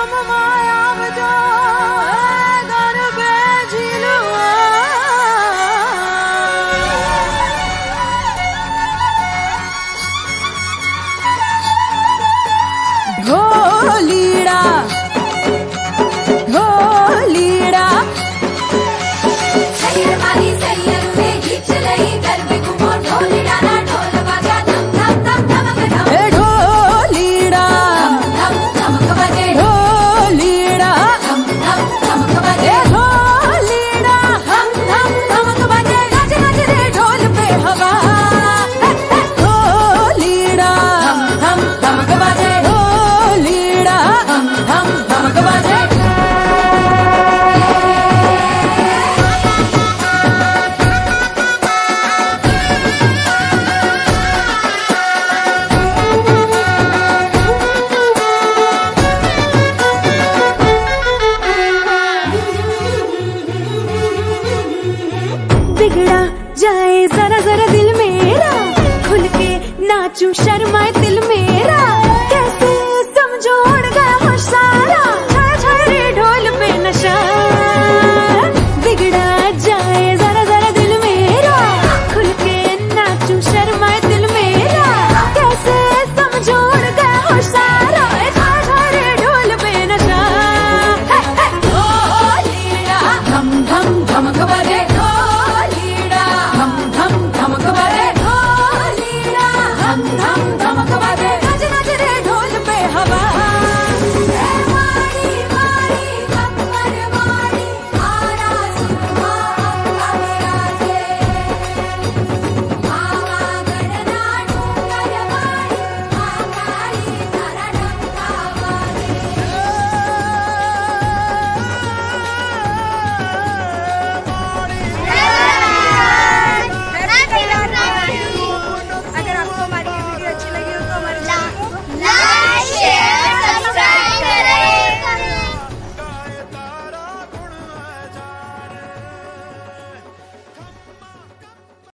Mama Maya. बिगड़ा जाए जरा जरा दिल मेरा। खुल के नाचू शर्मा come